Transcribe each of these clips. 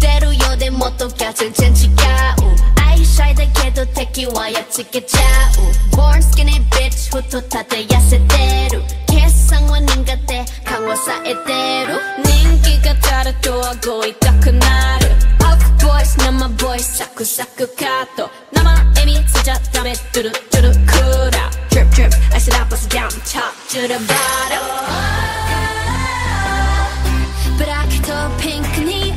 てるよでもとが全然違う。愛しいだけど敵はやっつけちゃう。Born skinny bitch ふと立て痩せてる。決算は苦手勘さえてる。人気が足ると顎痛くなる。ハーフボイス生ボイスサクサクカット。生エビつじゃダメトゥルトゥルクーラ Drip drip I sit up I sit down top to the bottom. ブラックとピンクに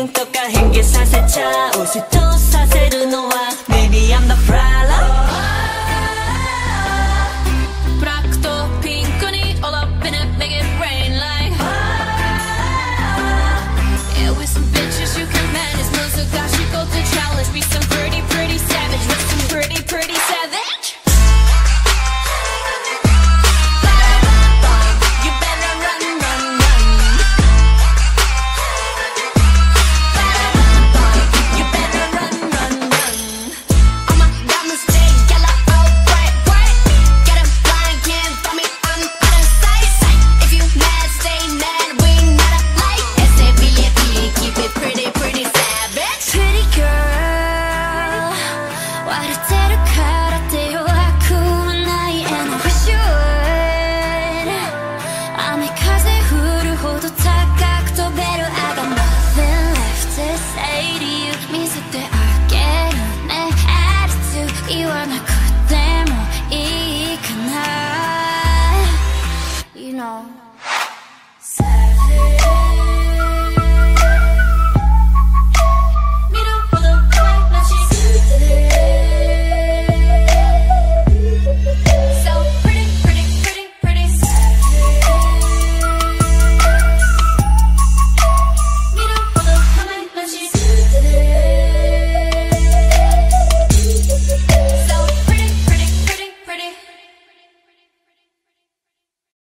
ンとか変化させちゃう。嫉妬させるのは言わなくてもいいかな。You know.